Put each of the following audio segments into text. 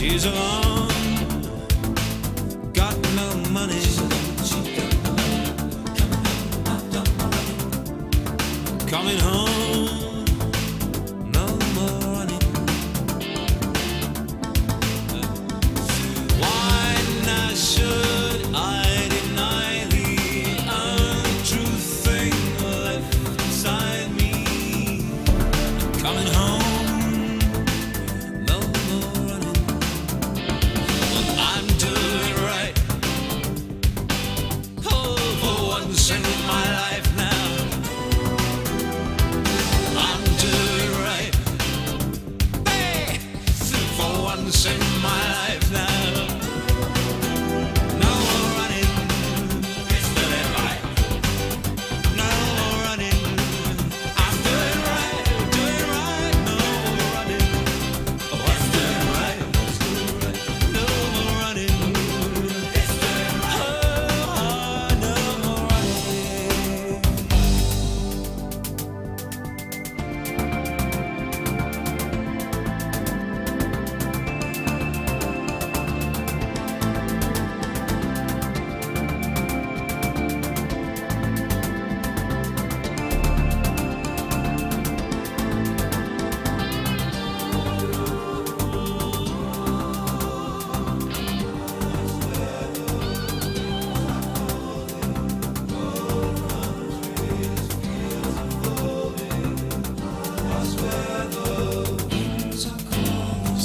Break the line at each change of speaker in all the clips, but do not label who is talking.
She's alone.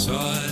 saw